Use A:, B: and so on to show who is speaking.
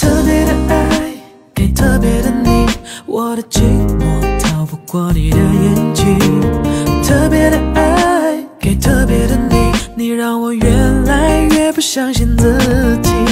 A: 特别的爱给特别的你我的寂寞逃不过你的眼睛。特别的爱给特别的你你让我越来越不相信自己。